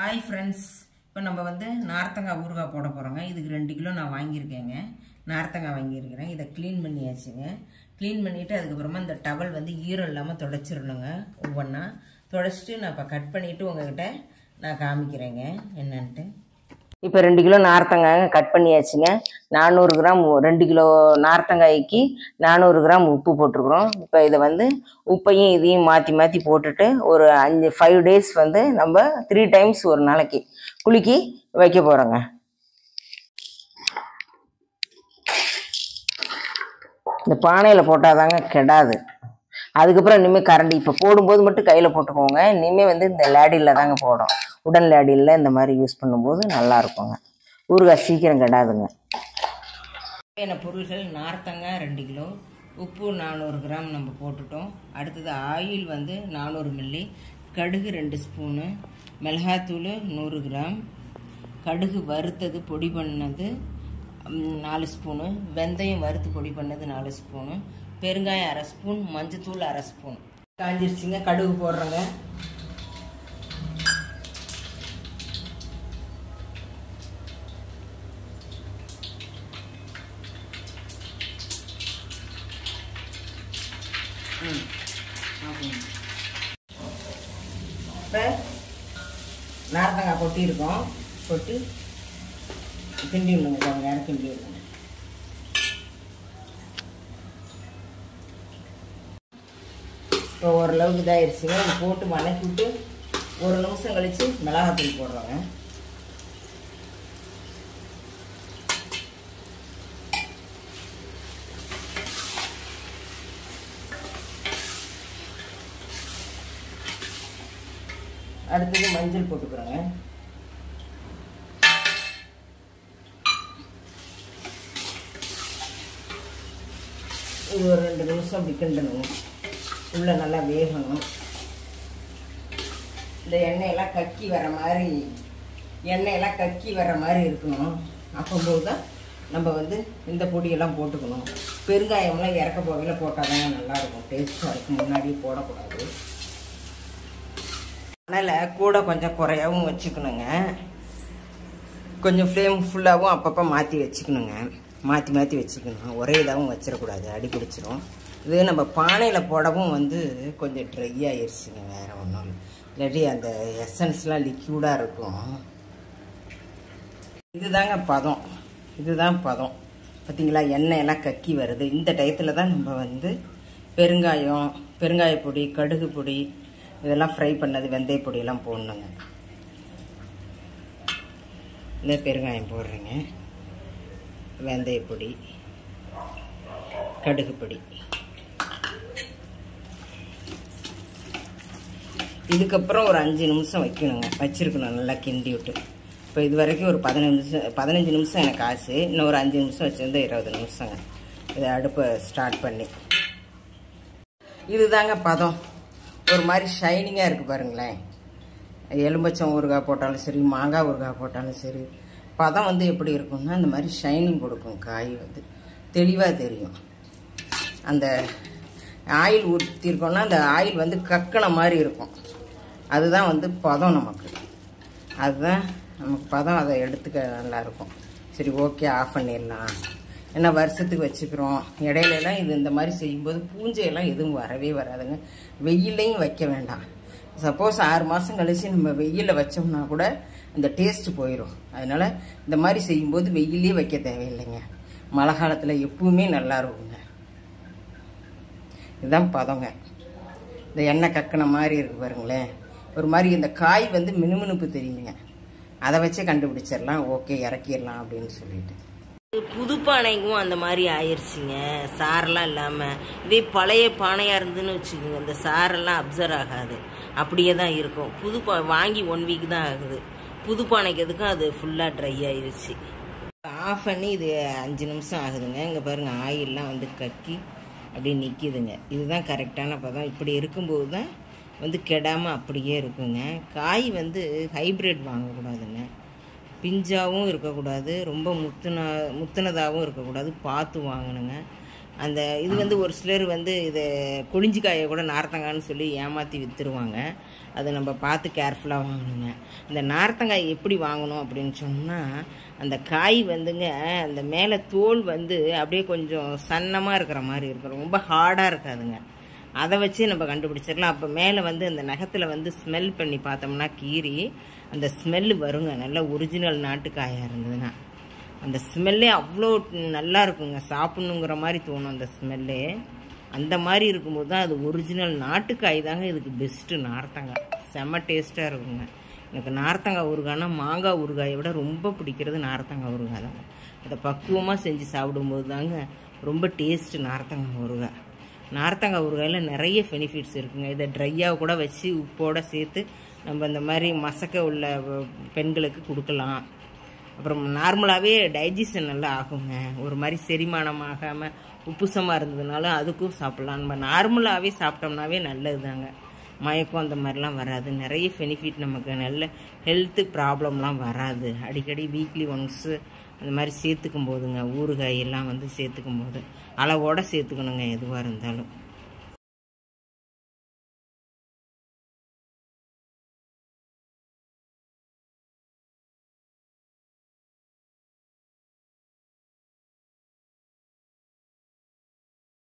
Hi friends இப்போ நம்ம வந்து நார்த்தங்காய் ஊறுகாய் போட போகிறோங்க இதுக்கு ரெண்டு கிலோ நான் வாங்கியிருக்கேங்க. நார்த்தங்காய் வாங்கியிருக்கிறேன். இதை க்ளீன் பண்ணியாச்சுங்க. க்ளீன் பண்ணிவிட்டு அதுக்கப்புறமா இந்த டவல் வந்து ஈரம் இல்லாமல் தொடச்சிடணுங்க ஒவ்வொன்றா தொடச்சிட்டு நான் இப்போ கட் பண்ணிவிட்டு உங்ககிட்ட நான் காமிக்கிறேங்க. என்னன்ட்டு? இப்போ ரெண்டு கிலோ நார்த்தங்காய் கட் பண்ணியாச்சுங்க. நானூறு கிராம் ரெண்டு கிலோ நார்த்தங்காய்க்கு நானூறு கிராம் உப்பு போட்டிருக்குறோம். இப்போ இதை வந்து உப்பையும் இதையும் மாற்றி மாற்றி போட்டுட்டு ஒரு அஞ்சு ஃபைவ் டேஸ் வந்து நம்ம த்ரீ டைம்ஸ் ஒரு நாளைக்கு குலுக்கி வைக்க போகிறோங்க இந்த பானையில் போட்டால் தாங்க கெடாது. அதுக்கப்புறம் இனிமேல் கரண்டி இப்போ போடும்போது மட்டும் கையில் போட்டுக்கோங்க. இனிமேல் வந்து இந்த லேடியில் தாங்க போடும் உடன் லேடியில் இந்த மாதிரி யூஸ் பண்ணும்போது நல்லா இருக்குங்க. ஊறுகாய் சீக்கிரம் கெடாதுங்க. தேவையான பொருள்கள் நார்த்தங்காய் ரெண்டு கிலோ உப்பு நானூறு கிராம் நம்ம போட்டுட்டோம். அடுத்தது ஆயில் வந்து நானூறு மில்லி கடுகு ரெண்டு ஸ்பூனு மிளகாத்தூள் நூறு கிராம் கடுகு வறுத்தது பொடி பண்ணது நாலு ஸ்பூனு வெந்தயம் வறுத்து பொடி பண்ணது நாலு ஸ்பூனு பெருங்காயம் அரை ஸ்பூன் மஞ்சத்தூள் அரை ஸ்பூன். காஞ்சிருச்சுங்க கடுகு போடுறோங்க. ம் ஆமாம் இப்போ நார்த்தங்காய் கொட்டியிருக்கோம் கொட்டி கிண்டி விடுங்க கொஞ்சம் நேரம் கிண்டி விடுங்க. இப்போ ஓரளவுக்கு இதாகிடுச்சுங்க இது போட்டு வதக்கி விட்டு ஒரு நிமிஷம் கழித்து மிளகாத்தூள் போடுறோங்க. அடுத்தது மஞ்சள் போட்டுக்கிறோங்க இது ஒரு ரெண்டு நிமிஷம் அப்படி கிண்டணும். உள்ள நல்லா வேகணும். இந்த எண்ணெயெல்லாம் கக்கி வர மாதிரி எண்ணெயெல்லாம் கக்கி வர மாதிரி இருக்கணும். அப்போம்போது தான் நம்ம வந்து இந்த பொடியெல்லாம் போட்டுக்கணும். பெருங்காயம்லாம் இறக்க போகையில் போட்டால் தான் நல்லாயிருக்கும். டேஸ்ட்டாக இருக்கும். முன்னாடியே போடக்கூடாது. அதனால் கூட கொஞ்சம் குறையாகவும் வச்சுக்கணுங்க. கொஞ்சம் ஃப்ளேம் ஃபுல்லாகவும் அப்பப்போ மாற்றி வச்சுக்கணுங்க. மாற்றி மாற்றி வச்சுக்கணும். ஒரே இதாகவும் வச்சிடக்கூடாது. அடி பிடிச்சிரும். இது நம்ம பானையில் போடவும் வந்து கொஞ்சம் ட்ரை ஆயிடுச்சுங்க வேறு ஒன்றும் இல்லாட்டி அந்த எசன்ஸ்லாம் லிக்யூடாக இருக்கும். இதுதாங்க பதம். இதுதான் பதம். பார்த்திங்களா எண்ணெய் எல்லாம் கக்கி வருது. இந்த டயத்தில் தான் நம்ம வந்து பெருங்காயம் பெருங்காய பொடி கடுகு பொடி இதெல்லாம் ஃப்ரை பண்ணது வெந்தய பொடியெல்லாம் போடணுங்க. இந்த பெருங்காயம் போடுறேங்க. வெந்தய பொடி கடுகு பொடி. இதுக்கப்புறம் ஒரு அஞ்சு நிமிஷம் வைக்கணுங்க. வச்சிருக்கணும் நல்லா கிண்டி விட்டு. இப்போ இது வரைக்கும் ஒரு பதினஞ்சு நிமிஷம் பதினஞ்சு நிமிஷம் எனக்கு ஆச்சு. இன்னும் ஒரு அஞ்சு நிமிஷம் வச்சுருந்தா இருபது நிமிஷங்க. இதை அடுப்பை ஸ்டார்ட் பண்ணி. இதுதாங்க பதம். ஒரு மாதிரி ஷைனிங்காக இருக்குது பாருங்களேன். எலும்பச்சம் ஊறுகாய் போட்டாலும் சரி மாங்காய் ஊறுகாய் போட்டாலும் சரி பதம் வந்து எப்படி இருக்கும்னா அந்த மாதிரி ஷைனிங் கொடுக்கும் காய் வந்து. தெளிவாக தெரியும். அந்த ஆயில் ஊற்றிருக்கோம்னா அந்த ஆயில் வந்து கக்கன மாதிரி இருக்கும். அதுதான் வந்து பதம் நமக்கு. அதுதான் நமக்கு பதம் அதை எடுத்துக்க நல்லாயிருக்கும் சரி ஓகே ஆஃப் பண்ணிடலாம். ஏன்னா வருஷத்துக்கு வச்சுக்கிறோம். இடையிலலாம் இது இந்த மாதிரி செய்யும்போது பூஞ்சையெல்லாம் எதுவும் வரவே வராதுங்க. வெயிலையும் வைக்க வேண்டாம். சப்போஸ் ஆறு மாதம் கழிச்சு நம்ம வெயிலில் வச்சோம்னா கூட இந்த டேஸ்ட்டு போயிடும் அதனால இந்த மாதிரி செய்யும்போது வெயிலே வைக்க தேவையில்லைங்க. மழை காலத்தில் எப்பவுமே நல்லா இருக்குங்க. இதுதான் பதங்க. இந்த எண்ணெய் கக்கின மாதிரி இருக்கு பாருங்களேன். ஒரு மாதிரி இந்த காய் வந்து மினுமினுப்பு தெரியுங்க. அதை வச்சே கண்டுபிடிச்சிடலாம். ஓகே இறக்கிடலாம் அப்படின்னு சொல்லிட்டு. புது பானைக்கும் அந்த மாதிரி ஆயிடுச்சுங்க சாரெல்லாம் இல்லாமல் இதே பழைய பானையாக இருந்துன்னு வச்சுக்கோங்க இந்த சாரெல்லாம் அப்சர்வ் ஆகாது. அப்படியே தான் இருக்கும். புது பா வாங்கி ஒன் வீக் தான் ஆகுது. புது பானைக்கு எதுக்கும் அது ஃபுல்லாக ட்ரை ஆயிடுச்சு ஆஃப் பண்ணி இது அஞ்சு நிமிஷம் ஆகுதுங்க. இங்கே பாருங்கள் ஆயிலெலாம் வந்து கக்கி அப்படியே நிற்கிதுங்க இதுதான் கரெக்டான பதம். இப்படி இருக்கும்போது தான் வந்து கெடாமல் அப்படியே இருக்குங்க. காய் வந்து ஹைப்ரிட் வாங்கக்கூடாதுங்க. பிஞ்சாகவும் இருக்கக்கூடாது ரொம்ப முத்துன முத்துனதாகவும் இருக்கக்கூடாது பார்த்து வாங்கணுங்க. அந்த இது வந்து ஒரு சிலர் வந்து இதை கொளிஞ்சிக்காயை கூட நார்த்தங்காய்னு சொல்லி ஏமாற்றி விற்றுருவாங்க அதை நம்ம பார்த்து கேர்ஃபுல்லாக வாங்கணுங்க. இந்த நார்த்தங்காய் எப்படி வாங்கணும் அப்படின்னு சொன்னால் அந்த காய் வந்துங்க அந்த மேலே தோல் வந்து அப்படியே கொஞ்சம் சன்னமாக இருக்கிற மாதிரி இருக்கும். ரொம்ப ஹார்டாக இருக்காதுங்க. அதை வச்சு நம்ம கண்டுபிடிச்சிடலாம். அப்போ மேலே வந்து அந்த நகத்தில் வந்து ஸ்மெல் பண்ணி பார்த்தோம்னா கீறி அந்த ஸ்மெல்லு வருங்க. நல்லா ஒரிஜினல் நாட்டுக்காயாக இருந்ததுன்னா. அந்த ஸ்மெல்லே அவ்வளோ நல்லா இருக்குங்க. சாப்பிட்ணுங்கிற மாதிரி தோணும் அந்த ஸ்மெல்லு அந்த மாதிரி இருக்கும்போது தான் அது ஒரிஜினல் நாட்டுக்காய் தாங்க இதுக்கு பெஸ்ட்டு நார்த்தங்காய் செம்ம டேஸ்ட்டாக இருக்குங்க. எனக்கு நார்த்தங்காய் ஊறுகாய்னா மாங்காய் ஊறுகாயை விட ரொம்ப பிடிக்கிறது நார்த்தங்காய் ஊறுகாய் தாங்க அதை பக்குவமாக செஞ்சு சாப்பிடும்போது தாங்க ரொம்ப டேஸ்ட்டு நார்த்தங்காய் ஊறுகாய். நார்த்தங்காய் ஊறுகாயில் நிறைய பெனிஃபிட்ஸ் இருக்குங்க. இதை ட்ரையாக கூட வச்சு உப்போடு சேர்த்து நம்ம இந்த மாதிரி மசக்க உள்ள பெண்களுக்கு கொடுக்கலாம். அப்புறம் நார்மலாகவே டைஜஷன் நல்லா ஆகுங்க. ஒரு மாதிரி செரிமானம் ஆகாமல் உப்புசமாக இருந்ததுனால அதுக்கும் சாப்பிட்லாம். நம்ம நார்மலாகவே சாப்பிட்டோம்னாவே நல்லது தாங்க மயக்கம் அந்த மாதிரிலாம் வராது. நிறைய பெனிஃபிட் நமக்கு. நல்ல ஹெல்த்து ப்ராப்ளம்லாம் வராது. அடிக்கடி வீக்லி ஒன்ஸு அந்த மாதிரி சேர்த்துக்கும் போதுங்க. ஊறுகாய் எல்லாம் வந்து சேர்த்துக்கும் போது. அளவோடு சேர்த்துக்கணுங்க எதுவாக இருந்தாலும்.